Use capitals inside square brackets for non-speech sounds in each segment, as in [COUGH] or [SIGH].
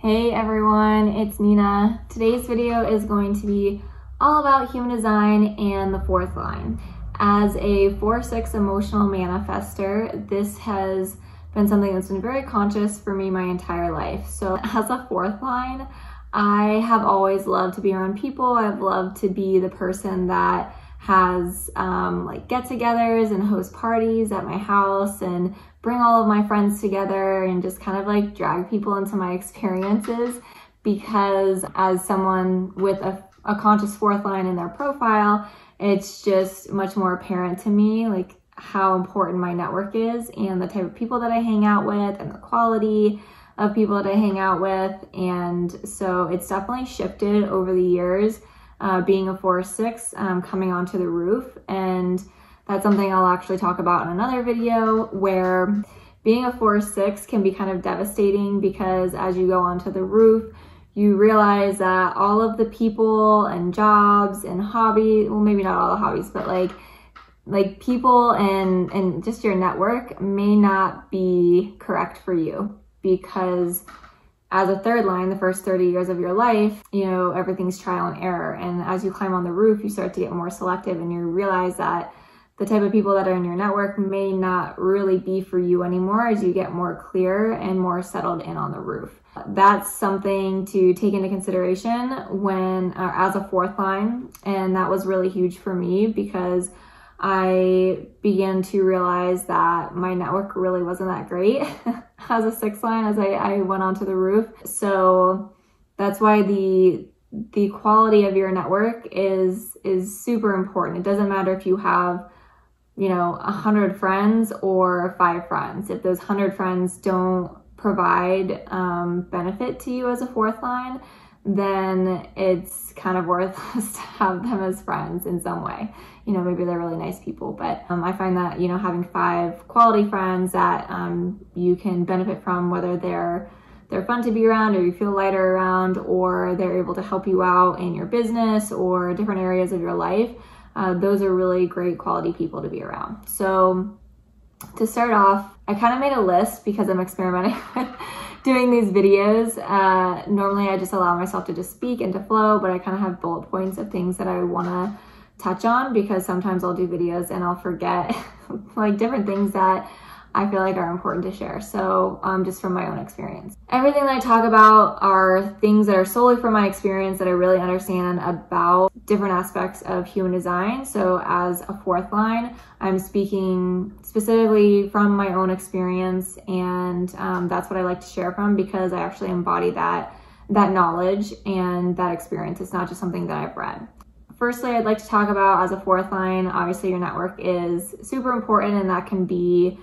Hey everyone, it's Nina. Today's video is going to be all about human design and the fourth line. As a 4-6 emotional manifestor, this has been something that's been very conscious for me my entire life. So [LAUGHS] as a fourth line, I have always loved to be around people. I've loved to be the person that has um, like get-togethers and host parties at my house and bring all of my friends together and just kind of like drag people into my experiences because as someone with a, a conscious fourth line in their profile, it's just much more apparent to me like how important my network is and the type of people that I hang out with and the quality of people that I hang out with. And so it's definitely shifted over the years, uh, being a 4-6, um, coming onto the roof. And that's something I'll actually talk about in another video where being a 4-6 can be kind of devastating because as you go onto the roof, you realize that all of the people and jobs and hobbies, well, maybe not all the hobbies, but like like people and and just your network may not be correct for you because as a third line the first 30 years of your life you know everything's trial and error and as you climb on the roof you start to get more selective and you realize that the type of people that are in your network may not really be for you anymore as you get more clear and more settled in on the roof. That's something to take into consideration when, uh, as a fourth line, and that was really huge for me because I began to realize that my network really wasn't that great [LAUGHS] as a six line as I, I went onto the roof. So that's why the the quality of your network is is super important. It doesn't matter if you have you know, a hundred friends or five friends. If those hundred friends don't provide um, benefit to you as a fourth line, then it's kind of worthless [LAUGHS] to have them as friends in some way. You know, maybe they're really nice people, but um, I find that, you know, having five quality friends that um, you can benefit from, whether they're they're fun to be around or you feel lighter around or they're able to help you out in your business or different areas of your life uh, those are really great quality people to be around. So to start off, I kind of made a list because I'm experimenting [LAUGHS] with doing these videos. Uh, normally I just allow myself to just speak and to flow, but I kind of have bullet points of things that I want to touch on because sometimes I'll do videos and I'll forget [LAUGHS] like different things that I feel like are important to share. So um, just from my own experience. Everything that I talk about are things that are solely from my experience that I really understand about different aspects of human design. So as a fourth line, I'm speaking specifically from my own experience and um, that's what I like to share from because I actually embody that that knowledge and that experience. It's not just something that I've read. Firstly, I'd like to talk about as a fourth line, obviously your network is super important and that can be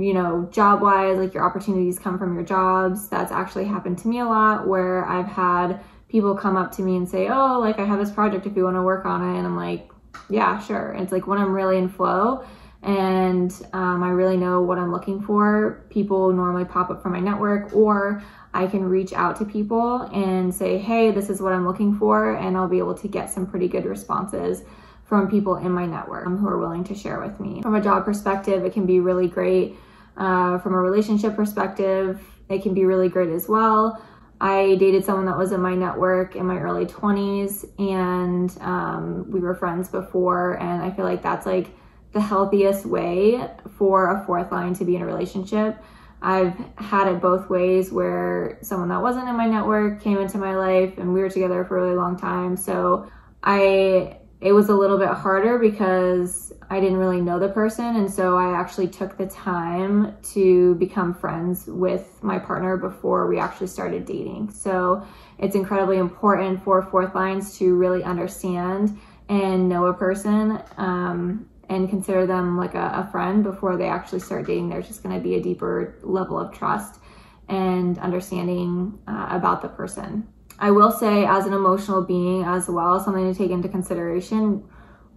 you know, job wise, like your opportunities come from your jobs. That's actually happened to me a lot where I've had people come up to me and say, Oh, like I have this project if you want to work on it. And I'm like, Yeah, sure. And it's like when I'm really in flow and um, I really know what I'm looking for, people normally pop up from my network or I can reach out to people and say, Hey, this is what I'm looking for. And I'll be able to get some pretty good responses from people in my network who are willing to share with me. From a job perspective, it can be really great uh, from a relationship perspective, it can be really great as well. I dated someone that was in my network in my early 20s, and um, we were friends before. And I feel like that's like the healthiest way for a fourth line to be in a relationship. I've had it both ways where someone that wasn't in my network came into my life and we were together for a really long time. So I it was a little bit harder because I didn't really know the person. And so I actually took the time to become friends with my partner before we actually started dating. So it's incredibly important for fourth lines to really understand and know a person um, and consider them like a, a friend before they actually start dating. There's just going to be a deeper level of trust and understanding uh, about the person. I will say, as an emotional being as well, something to take into consideration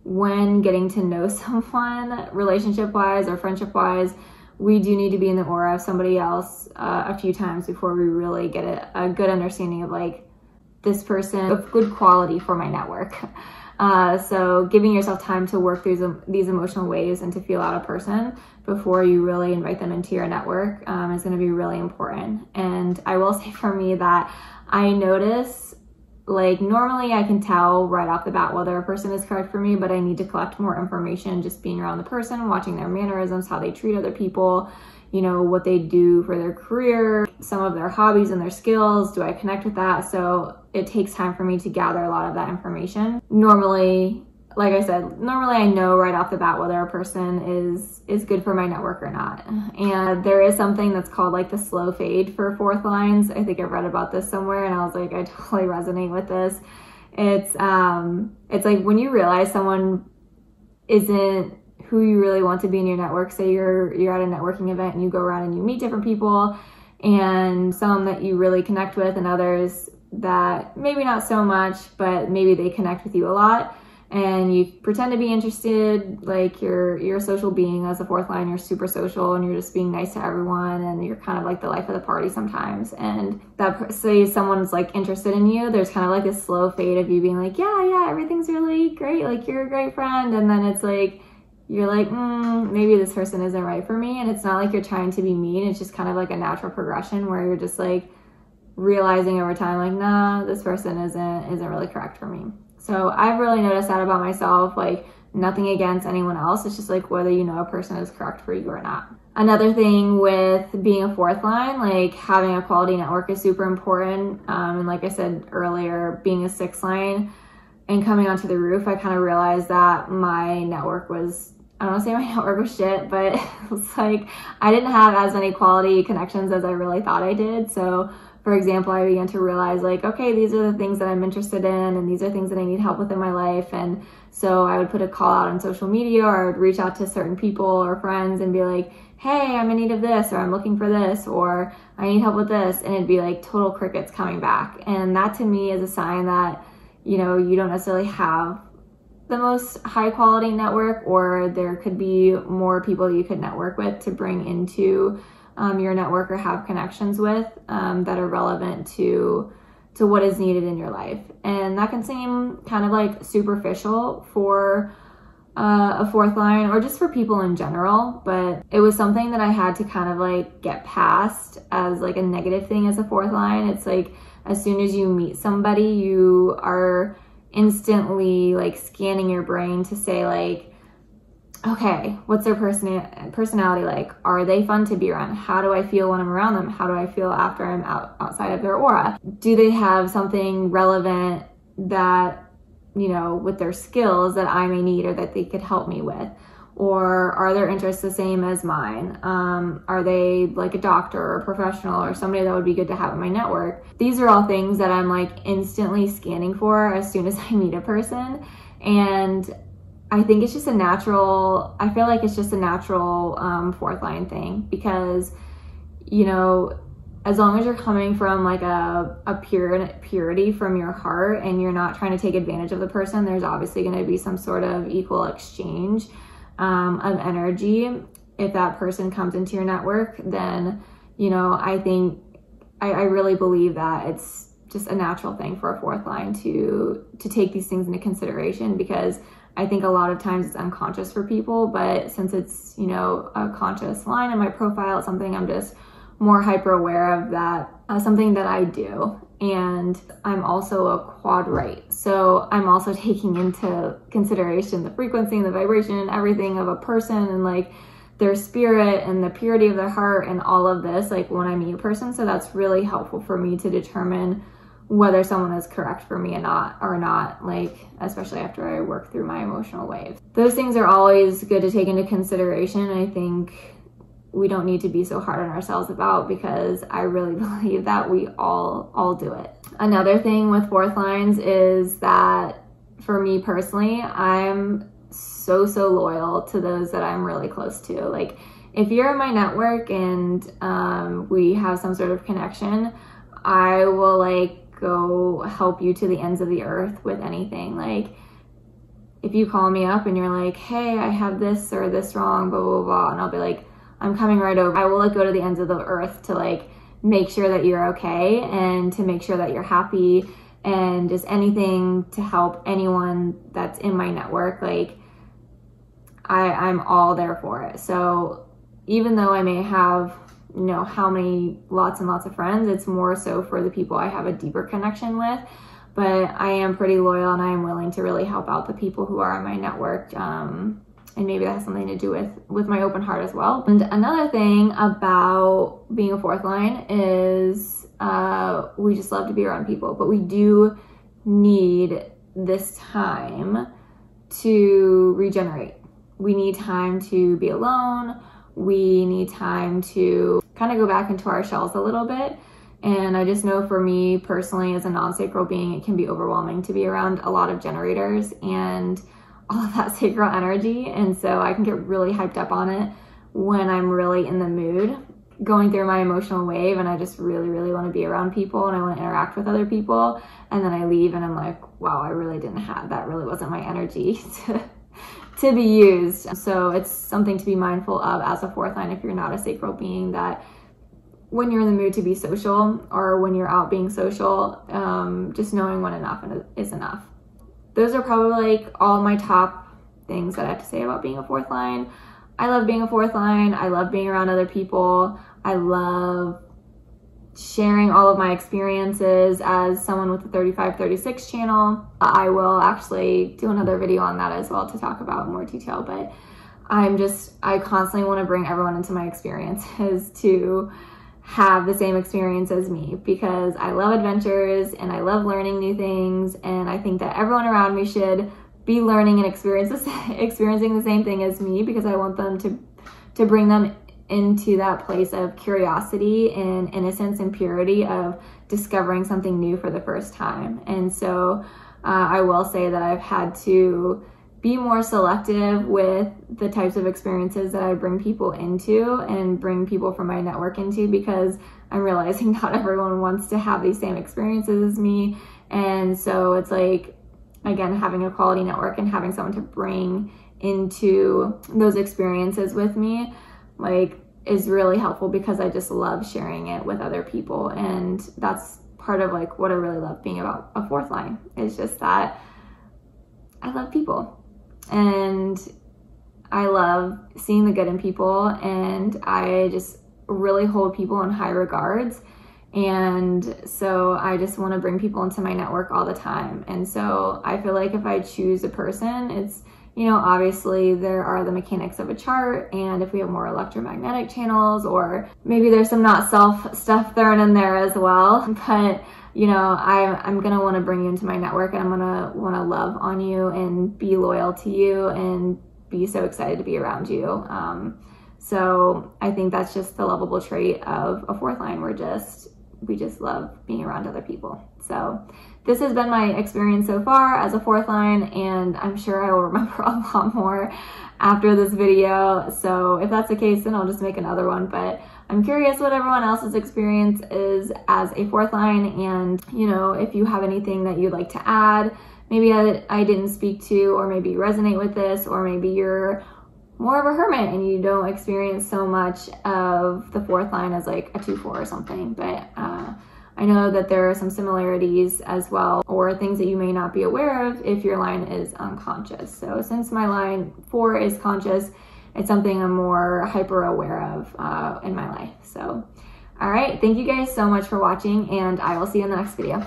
when getting to know [LAUGHS] someone, relationship wise or friendship wise, we do need to be in the aura of somebody else uh, a few times before we really get a, a good understanding of like this person of good quality for my network. [LAUGHS] Uh, so giving yourself time to work through these emotional waves and to feel out a person before you really invite them into your network um, is going to be really important. And I will [LAUGHS] say for me that I notice like normally I can tell right off the bat whether a person is correct for me, but I need to collect more information just being around the person, watching their mannerisms, how they treat other people, you know, what they do for their career, some of their hobbies and their skills. Do I connect with that? So it takes time for me to gather a lot of that information. Normally, like I said, normally I know right off the bat whether a person is is good for my network or not. And there is something that's called like the slow fade for fourth lines. I think I read about this somewhere and I was like I [LAUGHS] totally resonate with this. It's um it's like when you realize someone isn't who you really want to be in your network. Say you're you're at a networking event and you go around and you meet different people and some that you really connect with and others that maybe not so much, but maybe they connect with you a lot and you pretend to be interested like you're you're a social being as a fourth line you're super social and you're just being nice to everyone and you're kind of like the life of the party sometimes and that say someone's like interested in you there's kind of like a slow fade of you being like yeah yeah everything's really great like you're a great friend and then it's like you're like, mm, maybe this person isn't right for me. And it's not like you're trying to be mean. It's just kind of like a natural progression where you're just like realizing over time, like, nah, this person isn't isn't really correct for me. So I've really noticed that about myself. Like nothing against anyone else. It's just like whether you know a person is correct for you or not. Another thing with being a fourth line, like having a quality network is super important. Um, and like I said earlier, being a sixth line and coming onto the roof, I kind of realized that my network was I don't want to say my [LAUGHS] network was shit, but [LAUGHS] it's like I didn't have as many quality connections as I really thought I did. So, for example, I began to realize like, okay, these are the things that I'm interested in, and these are things that I need help with in my life. And so I would put a call out on social media, or I would reach out to certain people or friends and be like, hey, I'm in need of this, or I'm looking for this, or I need help with this. And it'd be like total crickets coming back. And that to me is a sign that, you know, you don't necessarily have the most high quality network, or there could be more people you could network with to bring into um, your network or have connections with um, that are relevant to to what is needed in your life. And that can seem kind of like superficial for uh, a fourth line or just for people in general, but it was something that I had to kind of like get past as like a negative thing as a fourth line. It's like as soon as you meet somebody, you are instantly like scanning your brain to say like okay what's their person personality like are they fun to be around how do i feel when i'm around them how do i feel after i'm out outside of their aura do they have something relevant that you know with their skills that i may need or that they could help me with or are their interests the same as mine? Um, are they like a doctor or a professional or somebody that would be good to have in my network? These are all things that I'm like instantly scanning for as soon as [LAUGHS] I meet a person. And I think it's just a natural, I feel like it's just a natural um, fourth line thing because, you know, as long as you're coming from like a, a pure purity from your heart and you're not trying to take advantage of the person, there's obviously going to be some sort of equal exchange um, of energy. If that person comes into your network then you know i think I, I really believe that it's just a natural thing for a fourth line to to take these things into consideration because I think a lot of times it's unconscious for people, but since it's, you know, a conscious line in my profile, it's something I'm just more hyper aware of that, uh, something that I do and I'm also a quad right. So I'm also [LAUGHS] taking into consideration the frequency and the vibration and everything of a person and like their spirit and the purity of their heart and all of this like when I meet a person. So that's really helpful for me to determine whether someone is correct for me or not or not like especially after I work through my emotional waves. Those things are always good to take into consideration. I think we don't need to be so hard on ourselves about because I really [LAUGHS] believe that we all all do it. Another thing with fourth lines is that for me personally, I'm so so loyal to those that I'm really close to. Like if you're in my network and um, we have some sort of connection, I will like go help you to the ends of the earth with anything. Like if you call me up and you're like, hey, I have this or this wrong, blah blah blah, and I'll be like I'm coming right over. I will like go to the ends of the earth to like make sure that you're okay and to make sure that you're happy and just anything to help anyone that's in my network. Like, I, I'm all there for it. So even though I may have, you know, how many lots and lots of friends, it's more so for the people I have a deeper connection with. But I am pretty loyal and I am willing to really help out the people who are in my network. Um, and maybe that has something to do with with my open heart as well. And another thing about being a fourth line is uh, we just love to be around people, but we do need this time to regenerate. We need time to be alone. We need time to kind of go back into our shells a little bit. And I just know for me personally, as a non sacral being, it can be overwhelming to be around a lot of generators and all of that [LAUGHS] sacral energy. And so I can get really hyped up on it when I'm really in the mood, going through my emotional wave, and I just really, really want to be around people and I want to interact with other people. And then I leave and I'm like, wow, I really didn't have that, really wasn't my energy [LAUGHS] [LAUGHS] to, be used. So it's something to be mindful of as a fourth line if you're not a sacral being that when you're in the mood to be social or when you're out being social, um, just knowing when enough is enough those are probably like all my top things that I have to say about being a fourth line. I love being a fourth line. I love being around other people. I love sharing all of my experiences as someone with the 3536 channel. Uh, I will actually do another video on that as well to talk about more detail, but I'm just, I constantly want to bring everyone into my experiences [LAUGHS] to have the same experience as me because I love adventures and I love learning new things and I think that everyone around me should be learning and experiences [LAUGHS] experiencing the same thing as me because I want them to to bring them into that place of curiosity and innocence and purity of discovering something new for the first time. And so uh, I will say that I've had to be more selective with the types of experiences that I bring people into and bring people from my network into because I'm realizing [LAUGHS] not everyone wants to have these same experiences as me. And so it's like, again, having a quality network and having someone to bring into those experiences with me, like, is really helpful because I just love sharing it with other people. And that's part of like what I really love being about a fourth line is just that I love people and I love seeing the good in people and I just really hold people in high regards. And so I just want to bring people into my network all the time. And so I feel like if I choose a person, it's, you know, obviously there are the mechanics of a chart, and if we have more electromagnetic channels, or maybe there's some not self stuff thrown in there as well. [LAUGHS] But you know, I'm, I'm want to bring you into my network and I'm want to love on you and be loyal to you and be so excited to be around you. Um, so I think that's just the lovable trait of a fourth line. We're just, we just love being around other people. So this has been my experience so far as a fourth line and I'm sure I will [LAUGHS] remember a lot more after this video. So if that's the case, then I'll just make another one. But I'm curious what everyone else's experience is as a fourth line and, you know, if you have anything that you'd like to add, maybe I, I didn't speak to, or maybe resonate with this, or maybe you're more of a hermit and you don't experience so much of the fourth line as like a 2-4 or something. But uh, I know that there are some similarities as well, or things that you may not be aware of if your line is unconscious. So since my line 4 is conscious, it's something I'm more hyper aware of uh, in my life. So, all right, thank you guys so much for watching, and I will see you in the next video.